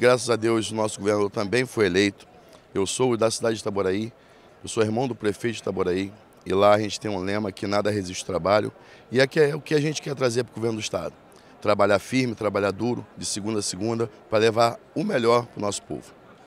graças a Deus, o nosso governador também foi eleito. Eu sou da cidade de Itaboraí, eu sou irmão do prefeito de Itaboraí, e lá a gente tem um lema que nada resiste ao trabalho, e aqui é o que a gente quer trazer para o governo do Estado. Trabalhar firme, trabalhar duro, de segunda a segunda, para levar o melhor para o nosso povo.